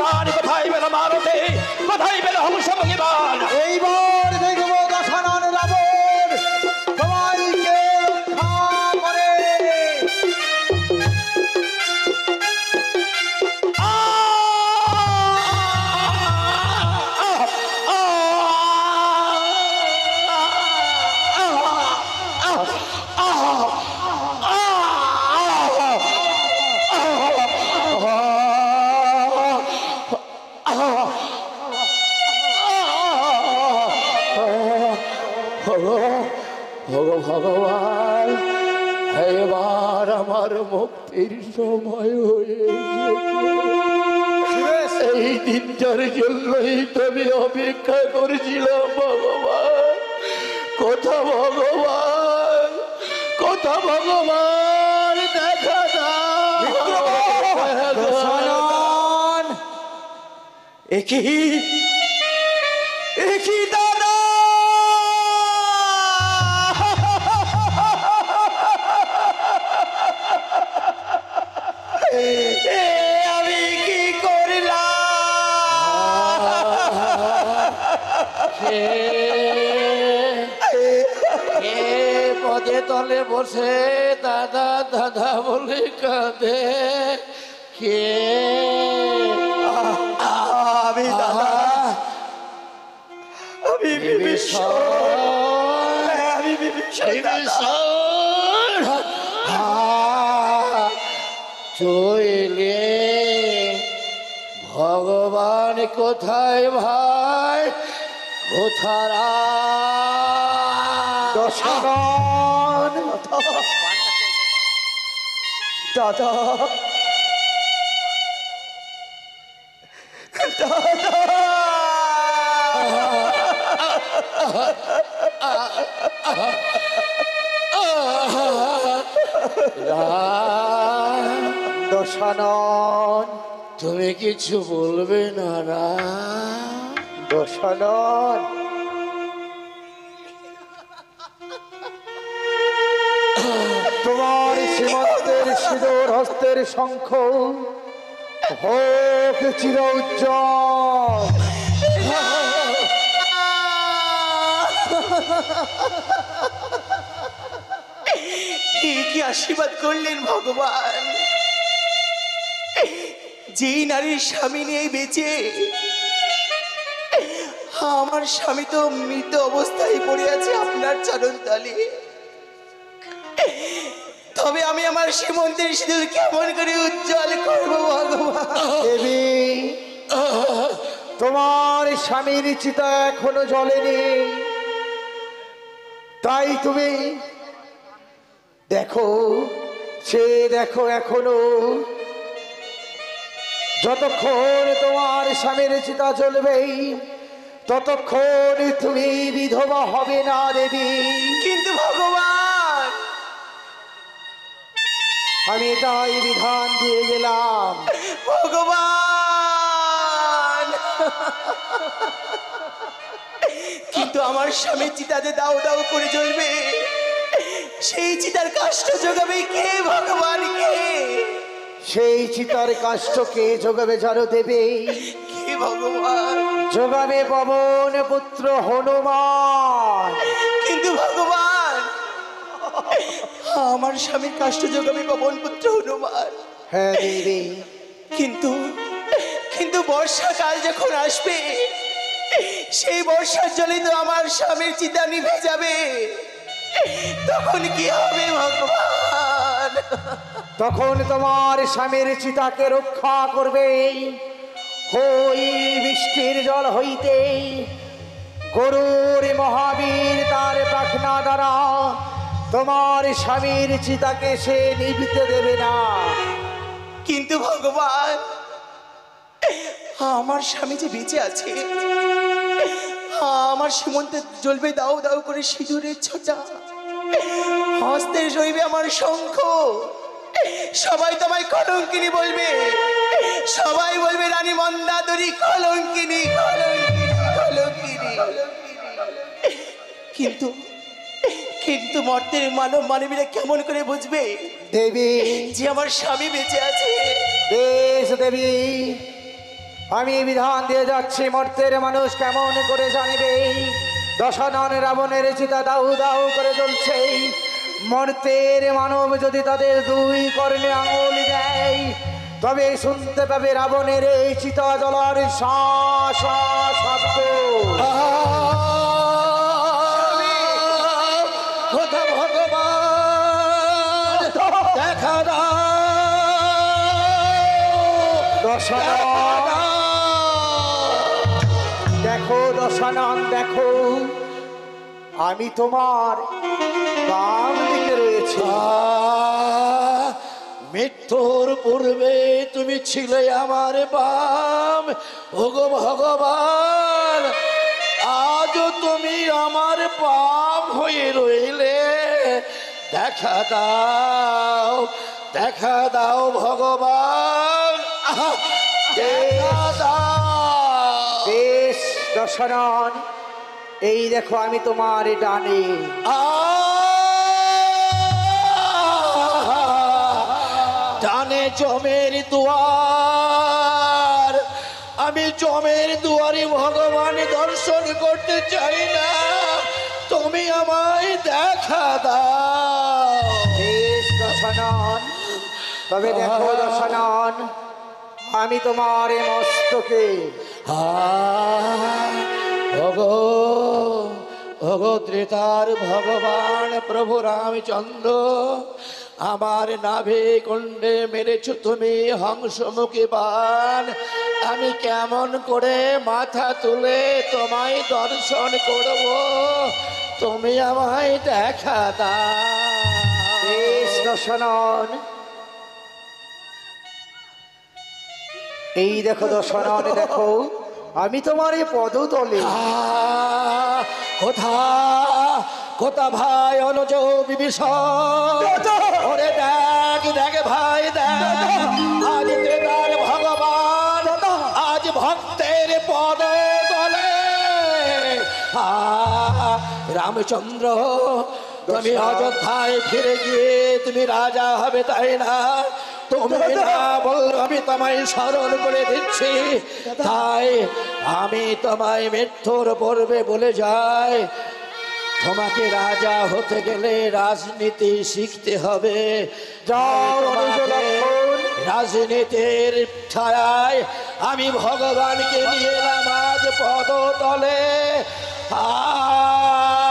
বাল কোথায় পেল মারতে? কোথায় পেল হংসমুখী বাল এইবার ভগবান। এবার আমার মুক্তির সময় হয়ে এই দিনটার জন্যই তুমি অপেক্ষা করেছিলাম ভগবান। কোথা ভগবান কোথা ভগবান দেখা দাও একই দাদা দাদা বলে কাঁদে। কে? আমি দাদা। আমি বিভীষণ। আমি চলে ভগবান কোথায় ভাই? কোথারা দশানন। দাদা। দশানন তুমি কিছু বলবে না রা? দশানন। তোমার সীমান্তের সিঁদুর, হস্তের শঙ্খ। হোক চির কি আশীর্বাদ করলেন ভগবান। যেই নারীর স্বামী নিয়ে বেঁচে, আমার স্বামী তো মৃত অবস্থায় পড়ে আছে আপনার চরণ তলে তবে আমি আমার সীমন্তের সিঁদুর কেমন করে উজ্জ্বল করব দেবী, তোমার স্বামীর চিতা এখনও জ্বলেনি। তাই তুমি দেখো, সে দেখো এখনও। যতক্ষণ তোমার স্বামীর চিতা জ্বলবেই, ততক্ষণ তুমি বিধবা হবে না, দেবী। কিন্তু ভগবান আমি এটাই বিধান দিয়ে গেলাম। ভগবান! কিন্তু আমার স্বামী চিতাতে দাও দাও করে জ্বলবে সেই চিতার কাষ্ট যোগাবে কে ভগবান কে? সেই চিতার কাষ্টকে যোগাবে জানো দেবে? কে ভগবান? যোগাবে পবন পুত্র হনুমান। আমার স্বামীর কাষ্ট যোগাবে পবন পুত্র হনুমান। হ্যাঁ দেবী। কিন্তু কিন্তু বর্ষাকাল যখন আসবে সেই বর্ষার জলে তো আমার স্বামীর চিতা নিভে যাবে তখন কি হবে ভগবান? তখন তোমার স্বামীর চিতাকে রক্ষা করবে। হই বৃষ্টির জল হইতে গরুর মহাবীর তার পাখনা দ্বারা তোমার স্বামীর চিতাকে সে নিভিতে দেবে না। কিন্তু ভগবান, আমার স্বামী যে বেঁচে আছে, আমার সীমন্তে জ্বলবে দাও দাও করে সিঁদুরের ছোটা হস্তে সইবে আমার শঙ্খ। সবাই তোমায় কলঙ্কিনী বলবে। সবাই বলবে, রানী মন্দাদরি কলঙ্কিনী কলঙ্কিনী কলঙ্কিনী। কিন্তু কিন্তু মর্তের মানব মানবীরা কেমন করে বুঝবে দেবী যে আমার স্বামী বেঁচে আছে বেশ দেবী আমি বিধান দিয়ে যাচ্ছি মর্তের মানুষ কেমন করে জানবে দশানন রাবণের চিতা দাউ দাউ করে জ্বলছে মর্তের মানব যদি তাদের দুই কর্ণে আঙুল দেয় তবে শুনতে পাবে রাবণের এই চিতা জ্বলার শা শা শব্দ ভগবান দেখা দেখো দশানন দেখো। আমি তোমার বাম দিকে রয়েছি। মৃত্যুর পূর্বে তুমি ছিলে আমার বাম। ওগো ভগবান আজও তুমি আমার পাপ হয়ে রইলে। দেখা দাও দেখা দাও ভগবান। বেশ দশানন এই দেখো আমি তোমার ডানে। ডানে জমের দুয়ার। আমি জমের দুয়ারে ভগবান দর্শন করতে চাই না। তুমি আমায় দেখা দাও। বেশ দশানন তবে দেখো দশানন আমি তোমার এ মস্তকে। ওগো ওগো ত্রেতার ভগবান প্রভু রামচন্দ্র আমার নাভে কুণ্ডে মেরেছ তুমি হংসমুখী বান। আমি কেমন করে মাথা তুলে তোমায় দর্শন করব? তুমি আমায় দেখা দশানন এই দেখো দশানন দেখো। আমি তোমার এই পদতলে কোথা কোথা ভাই অনুজ বিভীষণ? ওরে দেখ দেখ ভাই দেখ। আজ ভগবান আজ ভক্তের পদ তলে রামচন্দ্র তুমি অযোধ্যায় ফিরে গিয়ে তুমি রাজা হবে তাই না? তুমি না বলল আমি তোমায় স্মরণ করে দিচ্ছি। তাই আমি তোমায় মৃত্যুর পূর্বে বলে যাই। তোমাকে রাজা হতে গেলে রাজনীতি শিখতে হবে। যাও। রাজনীতির ছায়ায় আমি ভগবানকে নিয়ে এলাম আজ পদতলে। আ